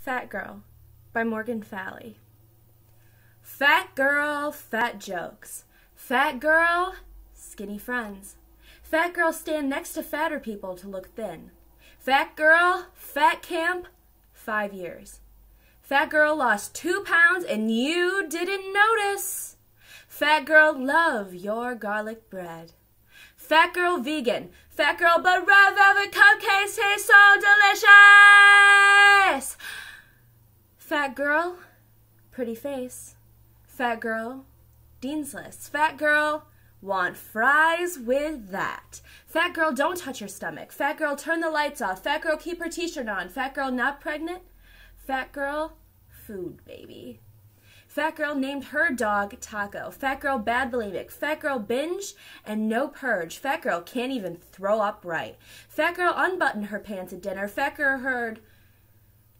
Fat Girl by Megan Falley. Fat girl, fat jokes. Fat girl, skinny friends. Fat girl stand next to fatter people to look thin. Fat girl, fat camp, five years. Fat girl lost two pounds and you didn't notice. Fat girl, love your garlic bread. Fat girl vegan. Fat girl, but red velvet cupcakes taste so delicious. Fat girl, pretty face. Fat girl, Dean's List. Fat girl, want fries with that. Fat girl, don't touch your stomach. Fat girl, turn the lights off. Fat girl, keep her t-shirt on. Fat girl, not pregnant. Fat girl, food baby. Fat girl named her dog Taco. Fat girl bad bulimic. Fat girl binge and no purge. Fat girl can't even throw up right. Fat girl unbuttoned her pants at dinner. Fat girl heard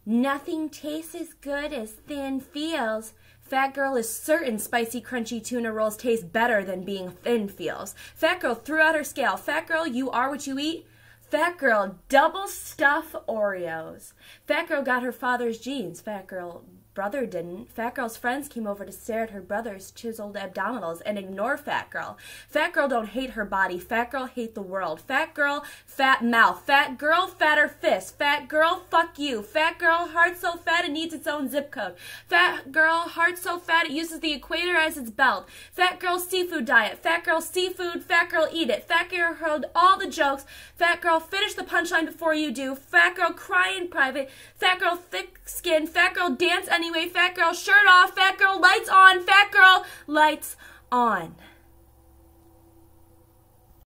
nothing tastes as good as thin feels. Fat girl is certain spicy crunchy tuna rolls taste better than being thin feels. Fat girl threw out her scale. Fat girl, you are what you eat. Fat girl double stuff Oreos. Fat girl got her father's jeans. Fat girl brother didn't. Fat girl's friends came over to stare at her brother's chiseled abdominals and ignore Fat girl. Fat girl don't hate her body. Fat girl hate the world. Fat girl, fat mouth. Fat girl, fatter fist. Fat girl, fuck you. Fat girl, heart so fat it needs its own zip code. Fat girl, heart so fat it uses the equator as its belt. Fat girl, seafood diet. Fat girl, seafood. Fat girl, eat it. Fat girl, heard all the jokes. Fat girl, finish the punchline before you do. Fat girl, cry in private. Fat girl, thick skin. Fat girl, dance anyway. Fat girl, shirt off. Fat girl, lights on. Fat girl, lights on.